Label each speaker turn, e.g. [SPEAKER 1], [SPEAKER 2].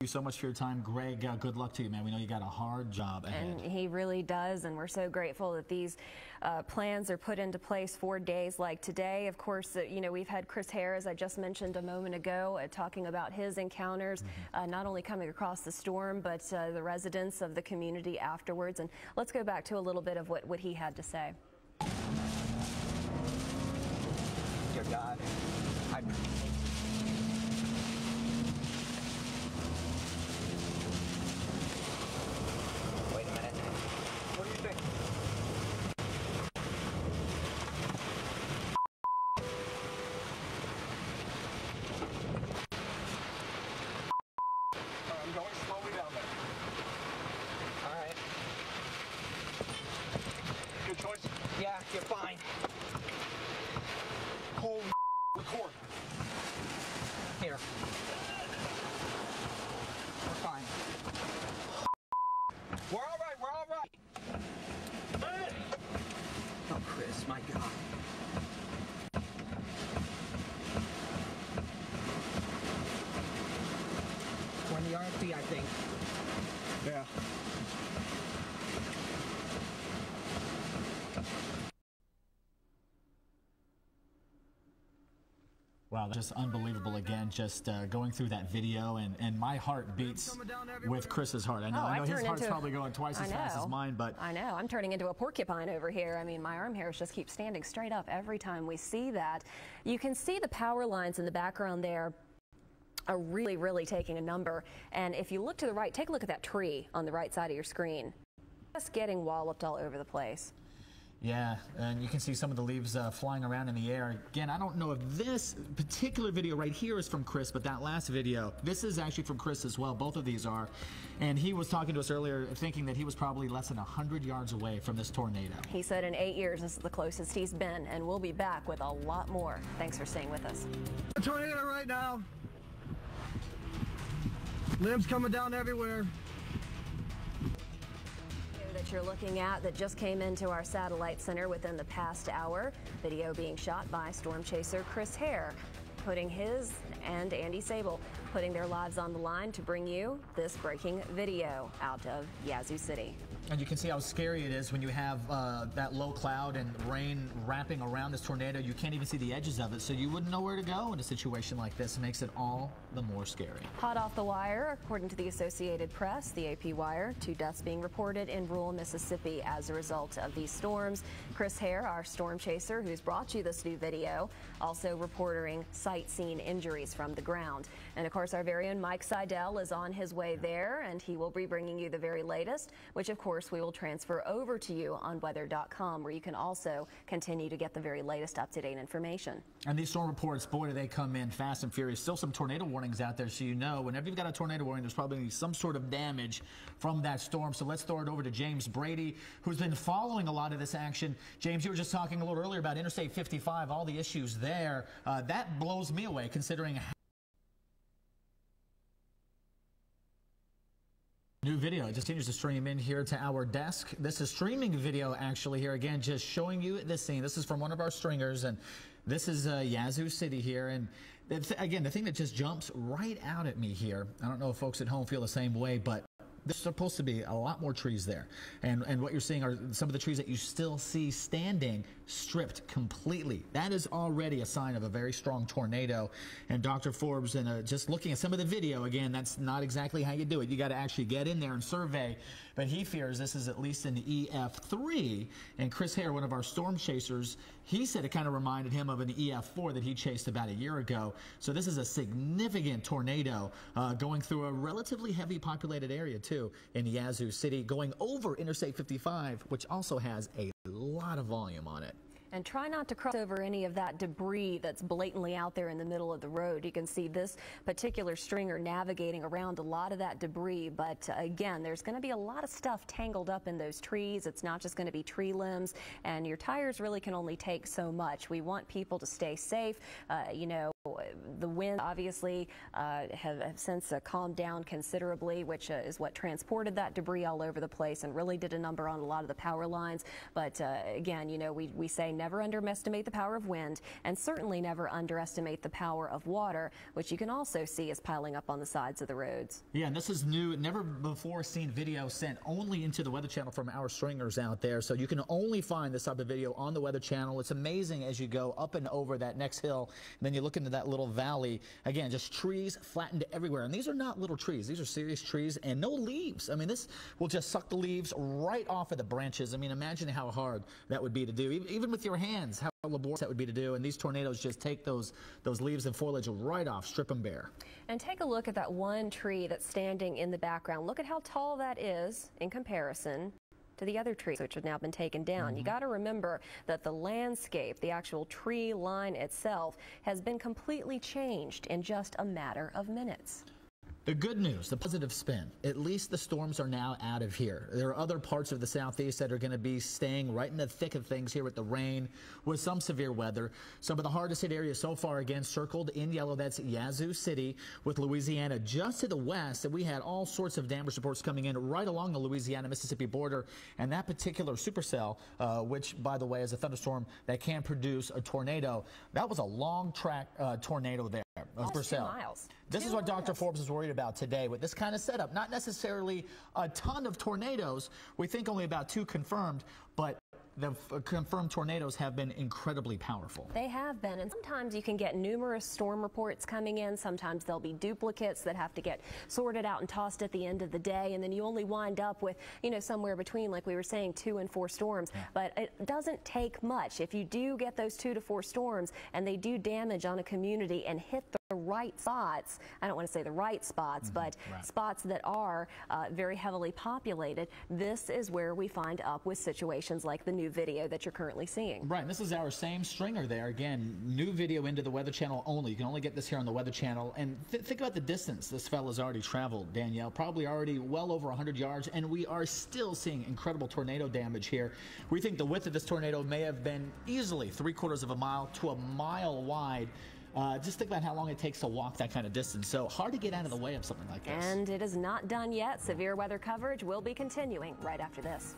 [SPEAKER 1] you so much for your time, Greg. Uh, good luck to you, man. We know you got a hard job ahead.
[SPEAKER 2] And he really does, and we're so grateful that these uh, plans are put into place for days like today. Of course, uh, you know we've had Chris Harris, I just mentioned a moment ago, uh, talking about his encounters, mm -hmm. not only coming across the storm, but uh, the residents of the community afterwards. And let's go back to a little bit of what, what he had to say.
[SPEAKER 3] Dear God, I
[SPEAKER 4] choice?
[SPEAKER 3] Yeah, you're fine.
[SPEAKER 4] Holy record.
[SPEAKER 3] Here. We're fine.
[SPEAKER 4] We're all right, we're all right.
[SPEAKER 3] Oh, Kris, my God. The RFD, I think.
[SPEAKER 4] Yeah.
[SPEAKER 1] Wow, just unbelievable again, just uh, going through that video, and, and my heart beats with Kris's heart. I know,
[SPEAKER 2] oh,
[SPEAKER 1] I know his heart's
[SPEAKER 2] into,
[SPEAKER 1] probably going twice as fast as mine, but.
[SPEAKER 2] I know, I'm turning into a porcupine over here. I mean, my arm hairs just keep standing straight up every time we see that. You can see the power lines in the background there are really, really taking a number. And if you look to the right, take a look at that tree on the right side of your screen. Just getting walloped all over the place.
[SPEAKER 1] Yeah, and you can see some of the leaves uh, flying around in the air. Again, I don't know if this particular video right here is from Kris, but that last video, this is actually from Kris as well. Both of these are. And he was talking to us earlier thinking that he was probably less than 100 yards away from this tornado.
[SPEAKER 2] He said in eight years, this is the closest he's been, and we'll be back with a lot more. Thanks for staying with us.
[SPEAKER 5] A tornado right now. Limbs coming down everywhere
[SPEAKER 2] you're looking at that just came into our satellite center within the past hour. Video being shot by storm chaser Kris Hair, putting his and Andy Sable putting their lives on the line to bring you this breaking video out of Yazoo City.
[SPEAKER 1] And you can see how scary it is when you have uh, that low cloud and rain wrapping around this tornado. You can't even see the edges of it, so you wouldn't know where to go in a situation like this. It makes it all the more scary.
[SPEAKER 2] Hot off the wire, according to the Associated Press, the AP wire, two deaths being reported in rural Mississippi as a result of these storms. Kris Hair, our storm chaser, who's brought you this new video, also reporting sight scene injuries from the ground. And of course, our very own Mike Seidel is on his way there, and he will be bringing you the very latest, which of course we will transfer over to you on weather.com where you can also continue to get the very latest up-to-date information.
[SPEAKER 1] And these storm reports, boy, do they come in fast and furious. Still some tornado warnings out there, so you know whenever you've got a tornado warning, there's probably some sort of damage from that storm. So let's throw it over to James Brady, who's been following a lot of this action. James, you were just talking a little earlier about Interstate 55, all the issues there. Uh, that blows me away considering New video it just continues to stream in here to our desk. This is streaming video actually here again, just showing you this scene. This is from one of our stringers, and this is uh, Yazoo City here. And th again, the thing that just jumps right out at me here. I don't know if folks at home feel the same way, but there's supposed to be a lot more trees there. And, and what you're seeing are some of the trees that you still see standing stripped completely. That is already a sign of a very strong tornado. And Dr. Forbes, and uh, just looking at some of the video, again, that's not exactly how you do it. You got to actually get in there and survey. But he fears this is at least an EF3. And Kris Hair, one of our storm chasers, he said it kind of reminded him of an EF4 that he chased about a year ago. So this is a significant tornado uh, going through a relatively heavy populated area, too in Yazoo City, going over Interstate 55, which also has a lot of volume on it.
[SPEAKER 2] And try not to cross over any of that debris that's blatantly out there in the middle of the road. You can see this particular stringer navigating around a lot of that debris. But uh, again, there's going to be a lot of stuff tangled up in those trees. It's not just going to be tree limbs. And your tires really can only take so much. We want people to stay safe. Uh, you know, The wind obviously uh, have, have, since uh, calmed down considerably, which uh, is what transported that debris all over the place and really did a number on a lot of the power lines. But uh, again, you know, we, we say never underestimate the power of wind and certainly never underestimate the power of water, which you can also see is piling up on the sides of the roads.
[SPEAKER 1] Yeah, and this is new, never before seen video sent only into the Weather Channel from our stringers out there. So you can only find this type of video on the Weather Channel. It's amazing as you go up and over that next hill, and then you look into that that little valley. Again, just trees flattened everywhere. And these are not little trees. These are serious trees and no leaves. I mean, this will just suck the leaves right off of the branches. I mean, imagine how hard that would be to do. Even with your hands, how laborious that would be to do. And these tornadoes just take those, those leaves and foliage right off, strip them bare.
[SPEAKER 2] And take a look at that one tree that's standing in the background. Look at how tall that is in comparison to the other trees, which have now been taken down. Mm -hmm. You mm-hmm. got to remember that the landscape, the actual tree line itself, has been completely changed in just a matter of minutes.
[SPEAKER 1] The good news, the positive spin, at least the storms are now out of here. There are other parts of the southeast that are going to be staying right in the thick of things here with the rain, with some severe weather. Some of the hardest hit areas so far, again, circled in yellow, that's Yazoo City with Louisiana just to the west. And we had all sorts of damage reports coming in right along the Louisiana-Mississippi border. And that particular supercell, uh, which, by the way, is a thunderstorm that can produce a tornado, that was a long track uh, tornado there.
[SPEAKER 2] Uh, Almost two miles.
[SPEAKER 1] This
[SPEAKER 2] two
[SPEAKER 1] is what
[SPEAKER 2] miles.
[SPEAKER 1] Dr. Forbes is worried about today with this kind of setup. Not necessarily a ton of tornadoes. We think only about two confirmed, but the uh, confirmed tornadoes have been incredibly powerful.
[SPEAKER 2] They have been, and sometimes you can get numerous storm reports coming in. Sometimes there'll be duplicates that have to get sorted out and tossed at the end of the day, and then you only wind up with, you know, somewhere between, like we were saying, two and four storms. Yeah. But it doesn't take much. If you do get those two to four storms and they do damage on a community and hit the the right spots, I don't want to say the right spots, mm -hmm. but right. spots that are uh, very heavily populated, this is where we find up with situations like the new video that you're currently seeing.
[SPEAKER 1] Right, this is our same stringer there. Again, new video into the Weather Channel only. You can only get this here on the Weather Channel. And th think about the distance this fella's already traveled, Danielle. Probably already well over 100 yards, and we are still seeing incredible tornado damage here. We think the width of this tornado may have been easily three quarters of a mile to a mile wide. Uh, just think about how long it takes to walk that kind of distance. So hard to get out of the way of something like this.
[SPEAKER 2] And it is not done yet. Severe weather coverage will be continuing right after this.